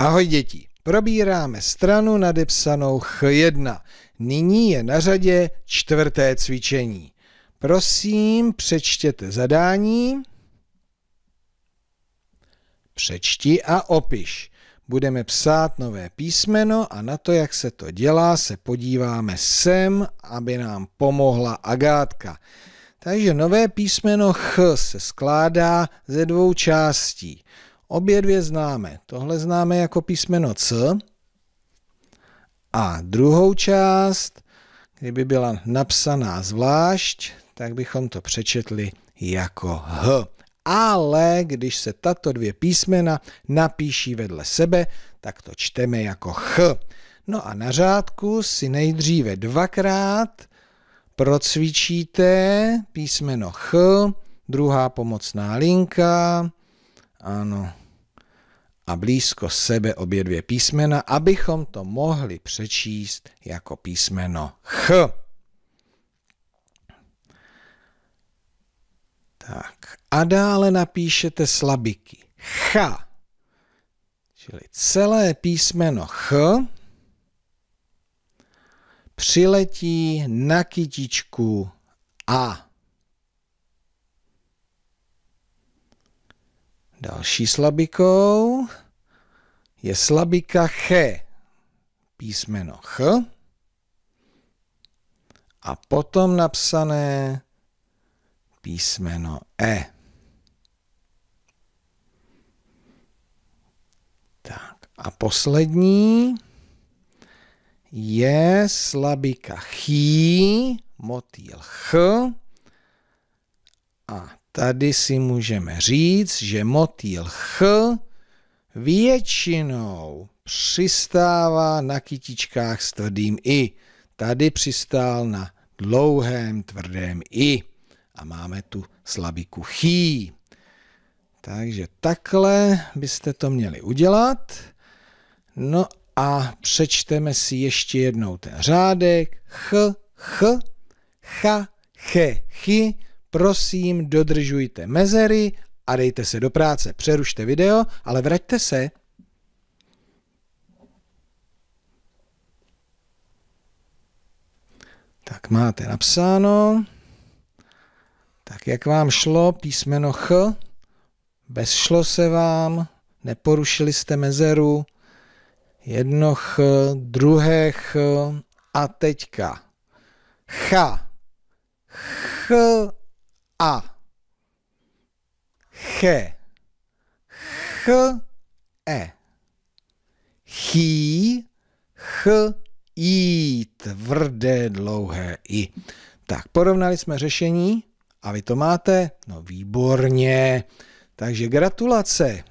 Ahoj děti, probíráme stranu nadepsanou Ch1. Nyní je na řadě čtvrté cvičení. Prosím, přečtěte zadání. Přečti a opiš. Budeme psát nové písmeno a na to, jak se to dělá, se podíváme sem, aby nám pomohla Agátka. Takže nové písmeno Ch se skládá ze dvou částí. Obě dvě známe. Tohle známe jako písmeno C. A druhou část, kdyby byla napsaná zvlášť, tak bychom to přečetli jako H. Ale když se tato dvě písmena napíší vedle sebe, tak to čteme jako Ch. No a na řádku si nejdříve dvakrát procvičíte písmeno Ch, druhá pomocná linka, ano, a blízko sebe obě dvě písmena, abychom to mohli přečíst jako písmeno Ch. Tak a dále napíšete slabiky Ch, čili celé písmeno Ch přiletí na kytičku A. Další slabikou je slabika Ch, písmeno Ch, a potom napsané písmeno E. Tak a poslední je slabika Chý, motýl Ch, a tady si můžeme říct, že motýl Ch většinou přistává na kytičkách s tvrdým i. Tady přistál na dlouhém tvrdém i. A máme tu slabiku chý. Takže takhle byste to měli udělat. No a přečteme si ještě jednou ten řádek. Ch, ch, cha, che, chy. Prosím, dodržujte mezery a dejte se do práce. Přerušte video, ale vraťte se. Tak máte napsáno. Tak jak vám šlo písmeno Ch? Bezšlo se vám? Neporušili jste mezeru? Jedno Ch, druhé Ch a teďka. Ch. Ch a. Che. Ch. E. Chý. Ch. I. Tvrdé, dlouhé I. Tak, porovnali jsme řešení a vy to máte? No výborně. Takže gratulace.